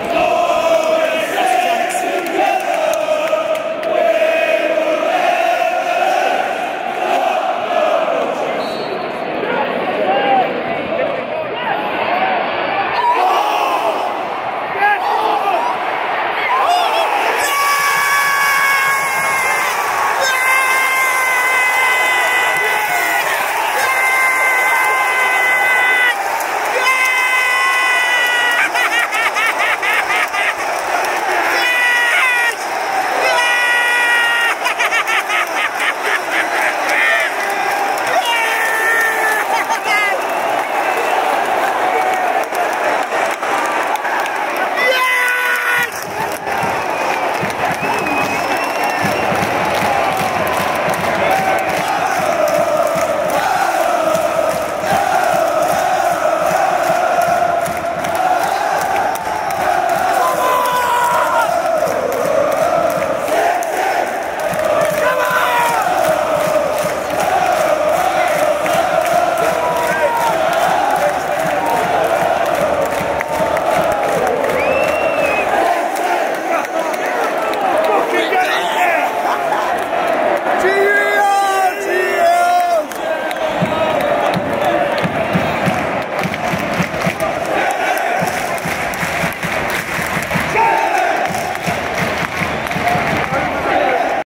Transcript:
Go!